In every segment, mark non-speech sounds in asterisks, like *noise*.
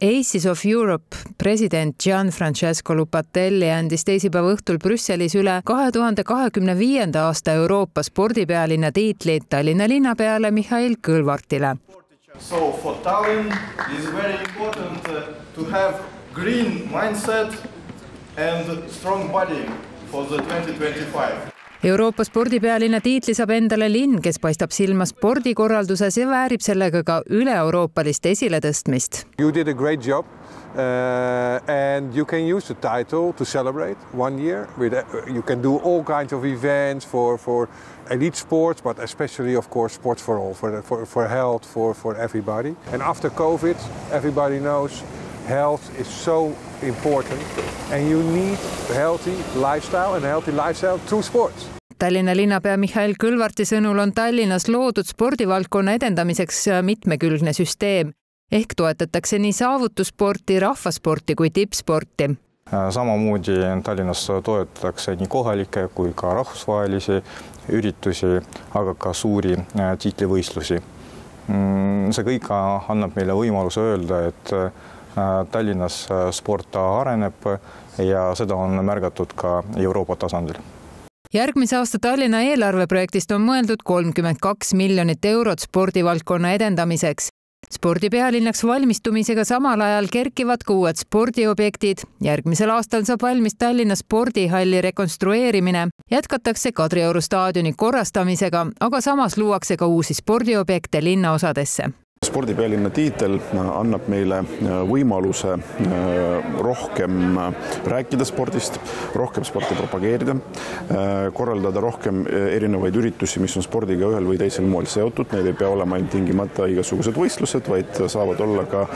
Aces of Europe president Gianfrancesco Lupatelli andis teisipäeva õhtul Brüsselis üle kahe tuhande kahekümne viienda aasta Euroopa spordipealinna tiitli Tallinna linnapeale Mihhail Kõlvartile. So for Tallinn is very important uh, to have green mindset and strong body for the 2025. Euroopa spordipealinna tiitli saab endale linn, kes paistab silma spordikorralduses ja väärib sellega ka üle-euroopalist esiletõstmist. You did a great job uh, and you can use the title to celebrate one year. With, uh, you can do all kinds of events for, for elite sports, but especially, of course, sports for all, for, for, for health, for, for everybody. And after COVID, everybody knows health is so important and you need a healthy lifestyle and a healthy lifestyle through sports. Tallinna linnapea Mihhail Kõlvarti sõnul on Tallinnas loodud spordivaldkonna edendamiseks mitmekülgne süsteem ehk toetatakse nii saavutussporti, rahvasporti kui tippsporti. samamoodi Tallinnas toetatakse nii kohalikke kui ka rahvusvahelisi üritusi, aga ka suuri tiitlivõistlusi. see kõik annab meile võimaluse öelda, et Tallinnas sport areneb ja seda on märgatud ka Euroopa tasandil järgmise aasta Tallinna eelarveprojektist on mõeldud kolmkümmend kaks miljonit eurot spordivaldkonna edendamiseks. spordipealinnaks valmistumisega samal ajal kerkivad ka uued spordiobjektid. järgmisel aastal saab valmis Tallinna spordihalli rekonstrueerimine, jätkatakse Kadrioru staadioni korrastamisega, aga samas luuakse ka uusi spordiobjekte linnaosadesse spordipealinna tiitel annab meile võimaluse rohkem rääkida spordist, rohkem sporti propageerida, korraldada rohkem erinevaid üritusi, mis on spordiga ühel või teisel moel seotud, need ei pea olema ainult tingimata igasugused võistlused, vaid saavad olla ka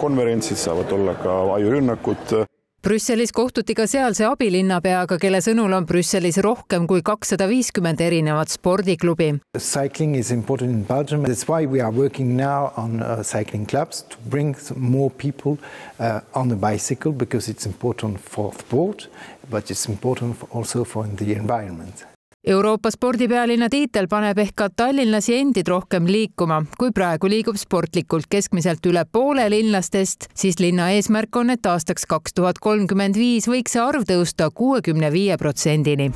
konverentsid, saavad olla ka ajurünnakud Brüsselis kohtuti ka sealse abilinnapeaga, kelle sõnul on Brüsselis rohkem kui kakssada viiskümmend erinevat spordiklubi. Cycling is important in Belgium, that's why we are working now on uh, cycling clubs to bring more people uh, on the bicycle because it's important for sport, but it's important also for the environment Euroopa spordipealinna tiitel paneb ehk ka tallinlasi endid rohkem liikuma. kui praegu liigub sportlikult keskmiselt üle poole linlastest, siis linna eesmärk on, et aastaks kaks tuhat kolmkümmend viis võiks see arv tõusta kuuekümne viie protsendini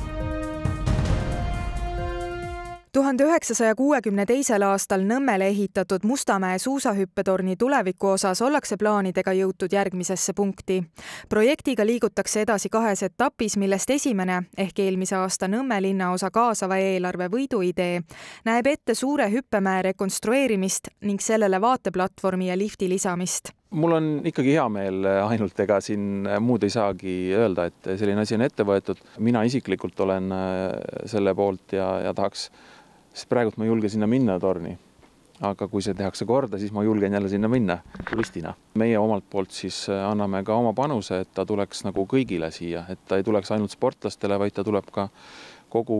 tuhande üheksasaja kuuekümne teisel aastal Nõmmele ehitatud Mustamäe suusahüppetorni tuleviku osas ollakse plaanidega jõutud järgmisesse punkti. projektiga liigutakse edasi kahes etapis, millest esimene ehk eelmise aasta Nõmme linnaosa kaasava eelarve võiduidee näeb ette suure hüppemäe rekonstrueerimist ning sellele vaateplatvormi ja lifti lisamist mul on ikkagi hea meel ainult, ega siin muud ei saagi öelda, et selline asi on ette võetud. mina isiklikult olen selle poolt ja, ja tahaks sest praegult ma ei julge sinna minna torni. aga kui see tehakse korda, siis ma julgen jälle sinna minna turistina. meie omalt poolt siis äh, anname ka oma panuse, et ta tuleks nagu kõigile siia, et ta ei tuleks ainult sportlastele, vaid ta tuleb ka kogu,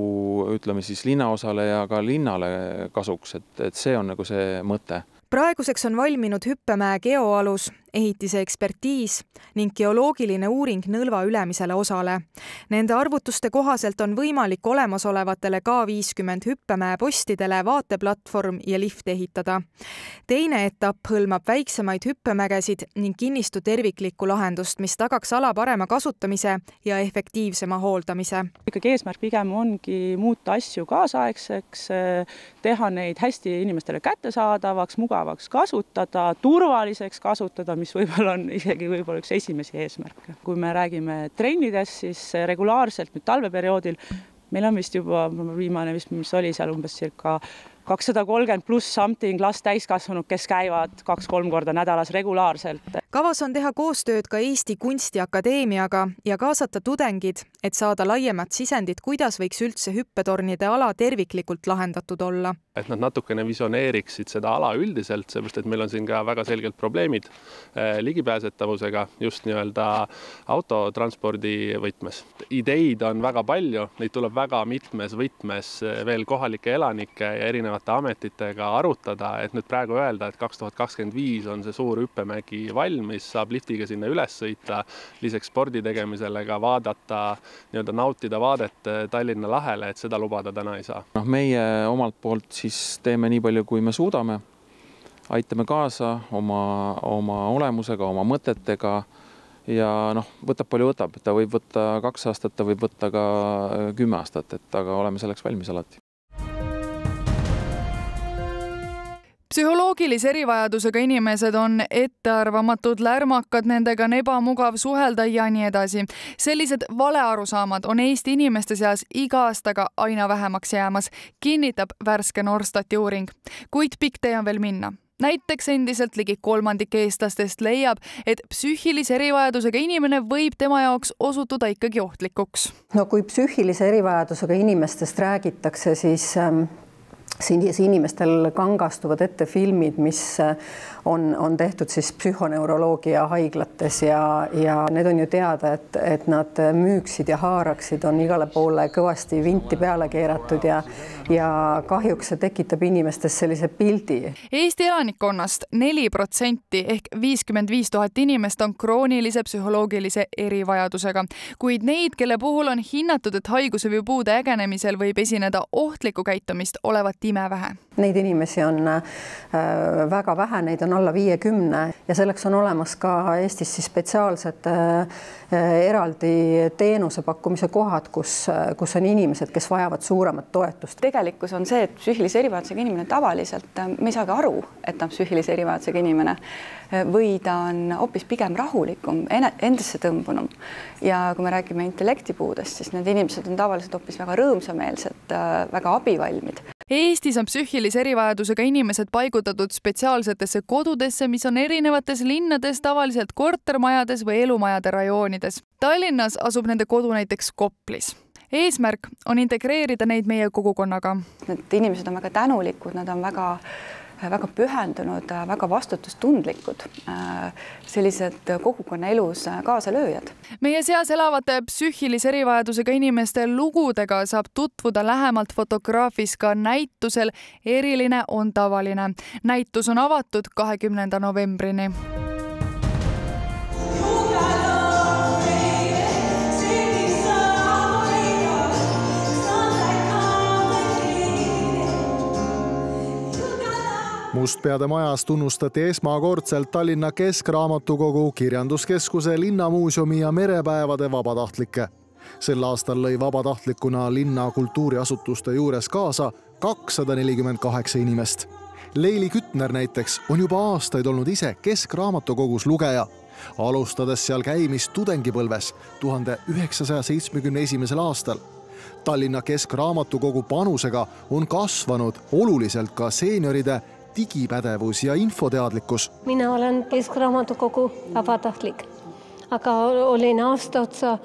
ütleme siis linnaosale ja ka linnale kasuks, et, et see on nagu see mõte praeguseks on valminud hüppemäe geoalus, ehitise ekspertiis ning geoloogiline uuring nõlva ülemisele osale. Nende arvutuste kohaselt on võimalik olemasolevatele K viiskümmend hüppemäe postidele vaateplatvorm ja lift ehitada. teine etapp hõlmab väiksemaid hüppemägesid ning kinnistu terviklikku lahendust, mis tagaks ala parema kasutamise ja efektiivsema hooldamise. ikkagi eesmärk pigem ongi muuta asju kaasaegseks, teha neid hästi inimestele kättesaadavaks, mugavaks kasutada, turvaliseks kasutada, mis võib-olla on isegi võib-olla üks esimesi eesmärke. kui me räägime trennidest, siis regulaarselt nüüd talveperioodil meil on vist juba viimane vist, mis oli seal umbes circa kakssada kolmkümmend pluss something last täiskasvanud, kes käivad kaks-kolm korda nädalas regulaarselt. kavas on teha koostööd ka Eesti Kunstiakadeemiaga ja kaasata tudengid, et saada laiemat sisendit, kuidas võiks üldse hüppetornide ala terviklikult lahendatud olla. Et nad natukene visioneeriksid seda ala üldiselt, sellepärast et meil on siin ka väga selgelt probleemid eh, ligipääsetavusega just nii-öelda autotranspordi võtmes. ideid on väga palju, neid tuleb väga mitmes võtmes eh, veel kohalike elanike ja erinevate ametitega arutada, et nüüd praegu öelda, et kaks tuhat kakskümmend viis on see suur hüppemägi valmis, saab liftiga sinna üles sõita, lisaks spordi tegemisele ka vaadata, nii-öelda nautida vaadet Tallinna lahele, et seda lubada täna ei saa. noh, meie omalt poolt siis teeme nii palju, kui me suudame. Aitame kaasa oma, oma olemusega, oma mõtetega. Ja noh, võtab palju võtab, ta võib võtta kaks aastat, ta võib võtta ka kümme aastat, et aga oleme selleks valmis alati. Psühholoogilise erivajadusega inimesed on ettearvamatud, lärmakad, nendega on ebamugav suhelda ja nii edasi. sellised valearusaamad on Eesti inimeste seas iga aastaga aina vähemaks jäämas, kinnitab värske Norstati uuring. kuid pikk tee on veel minna näiteks endiselt ligi kolmandik eestlastest leiab, et psüühilise erivajadusega inimene võib tema jaoks osutuda ikkagi ohtlikuks. no kui psüühilise erivajadusega inimestest räägitakse, siis ähm siis inimestel kangastuvad ette filmid, mis on, on tehtud siis psühhoneuroloogia haiglates ja, ja need on ju teada, et, et nad müüksid ja haaraksid, on igale poole kõvasti vinti peale keeratud ja ja kahjuks see tekitab inimestes sellise pildi. Eesti elanikkonnast neli protsenti ehk viiskümmend viis tuhat inimest on kroonilise psühholoogilise erivajadusega, kuid neid, kelle puhul on hinnatud, et haiguse või puude ägenemisel võib esineda ohtlikku käitumist, olevat imevähe. Neid inimesi on äh, väga vähe, neid on alla viiekümne ja selleks on olemas ka Eestis siis spetsiaalsed äh, eraldi teenuse pakkumise kohad, kus, kus on inimesed, kes vajavad suuremat toetust. tegelikkus on see, et psüühilise erivajadusega inimene tavaliselt, äh, me ei saagi aru, et ta on psüühilise erivajadusega inimene või ta on hoopis pigem rahulikum, endasse tõmbunum. ja kui me räägime intellektipuudest, siis need inimesed on tavaliselt hoopis väga rõõmsameelsed, väga abivalmid. Eestis on psüühilise erivajadusega inimesed paigutatud spetsiaalsetesse kodudesse, mis on erinevates linnades, tavaliselt kortermajades või elumajade rajoonides. Tallinnas asub nende kodu näiteks Koplis eesmärk on integreerida neid meie kogukonnaga. Need inimesed on väga tänulikud, nad on väga väga pühendunud, väga vastutustundlikud, sellised kogukonna elus kaasalööjad. meie seas elavate psüühilise erivajadusega inimeste lugudega saab tutvuda lähemalt fotograafis ka näitusel Eriline on tavaline. näitus on avatud kahekümnenda novembrini Mustpeade majas tunnustati esmakordselt Tallinna Keskraamatukogu, Kirjanduskeskuse, Linnamuuseumi ja merepäevade vabatahtlikke. sel aastal lõi vabatahtlikuna linna kultuuriasutuste juures kaasa kakssada nelikümmend kaheksa inimest. Leili Kütner näiteks on juba aastaid olnud ise Keskraamatukogus lugeja, alustades seal käimist tudengipõlves tuhande üheksasaja seitsmekümne esimesel aastal Tallinna Keskraamatukogu panusega on kasvanud oluliselt ka seenioride digipädevus ja infoteadlikkus? mina olen Keskraamatukogu vabatahtlik, aga olin aasta otsa,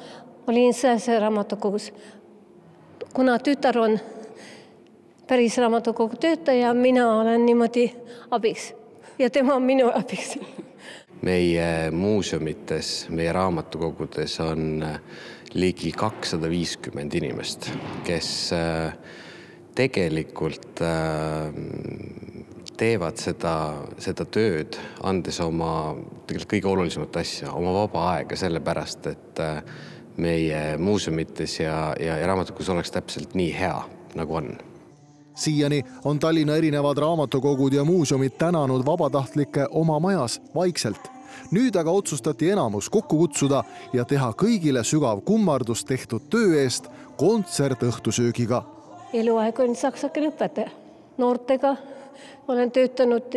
olin selles raamatukogus. kuna tütar on päris raamatukogu töötaja, mina olen niimoodi abiks ja tema on minu abiks *laughs* meie muuseumites, meie raamatukogudes on ligi kakssada viiskümmend inimest, kes äh, tegelikult äh, teevad seda, seda tööd, andes oma tegelikult kõige olulisemat asja, oma vaba aega, sellepärast et äh, meie muuseumites ja, ja, ja raamatukogus oleks täpselt nii hea, nagu on siiani on Tallinna erinevad raamatukogud ja muuseumid tänanud vabatahtlikke oma majas vaikselt. nüüd aga otsustati enamus kokku kutsuda ja teha kõigile sügav kummardus tehtud töö eest kontsert õhtusöögiga. eluaeg on saksa keele õpetaja, noortega olen töötanud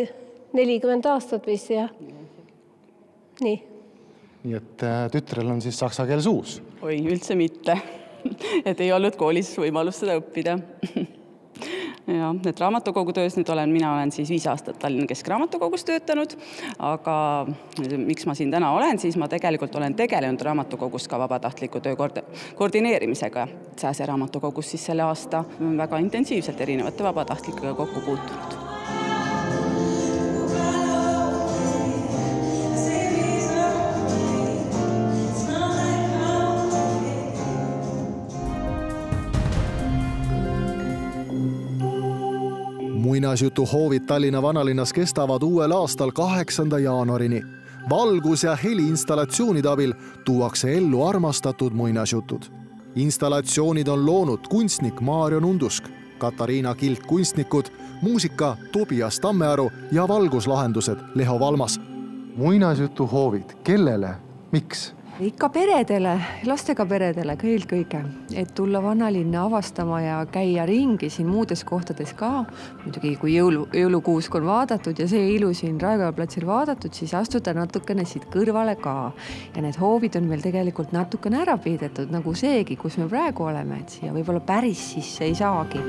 nelikümmend aastat vist ja nii. nii et äh, tütrel on siis saksa keel suus? oi, üldse mitte. *laughs* Et ei olnud koolis võimalust seda õppida. *laughs* Jah, et raamatukogutöös nüüd olen, mina olen siis viis aastat Tallinna Keskraamatukogus töötanud, aga miks ma siin täna olen, siis ma tegelikult olen tegelenud raamatukogus ka vabatahtliku töö koordineerimisega. Sääse raamatukogus siis selle aasta väga intensiivselt erinevate vabatahtlikega kokku puutunud muinasjutuhoovid Tallinna vanalinnas kestavad uuel aastal kaheksanda jaanuarini. valgus- ja heliinstallatsioonide abil tuuakse ellu armastatud muinasjutud. installatsioonid on loonud kunstnik Maarjo Nundusk, Katariina Kilt kunstnikud, muusika Tobias Tammearu ja valguslahendused Leho Valmas. muinasjutuhoovid, kellele, miks? Ikka peredele, lastega peredele ka eelkõige, et tulla vanalinna avastama ja käia ringi siin muudes kohtades ka. muidugi, kui jõulu, jõulukuusk on vaadatud ja see ilu siin Raekoja platsil vaadatud, siis astuda natukene siit kõrvale ka. ja need hoovid on meil tegelikult natukene ära peidetud, nagu seegi, kus me praegu oleme, et siia võib-olla päris sisse ei saagi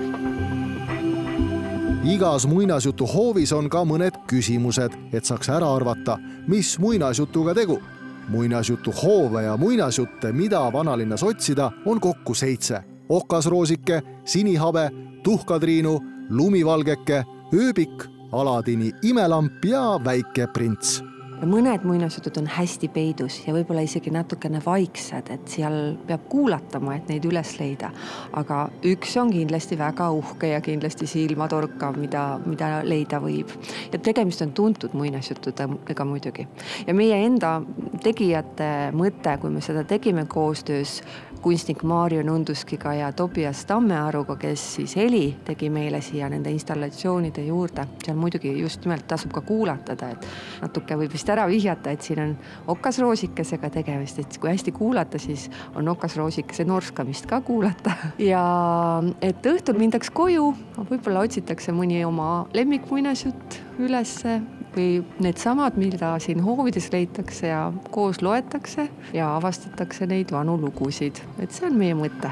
igas muinasjutu hoovis on ka mõned küsimused, et saaks ära arvata, mis muinasjutuga tegu muinasjutu hoove ja muinasjutte, mida vanalinnas otsida, on kokku seitse. okasroosike, sinihabe, tuhkatriinu, lumivalgeke, ööbik, Aladini imelamp ja väike prints mõned muinasjutud on hästi peidus ja võib-olla isegi natukene vaiksed, et seal peab kuulatama, et neid üles leida. aga üks on kindlasti väga uhke ja kindlasti silmatorkav, mida, mida leida võib. ja tegemist on tuntud muinasjuttudega muidugi. ja meie enda tegijate mõte, kui me seda tegime koostöös kunstnik Maarjo Nunduskiga ja Tobias Tammearuga, kes siis heli tegi meile siia nende installatsioonide juurde. seal muidugi just nimelt tasub ka kuulatada, et natuke võib vist ära vihjata, et siin on okasroosikesega tegemist, et kui hästi kuulata, siis on okasroosikese norskamist ka kuulata. *laughs* ja et õhtul mindaks koju, võib-olla otsitakse mõni oma lemmikmuinasjutt ülesse või needsamad, mida siin hoovides leitakse ja koos loetakse ja avastatakse neid vanu lugusid, et see on meie mõte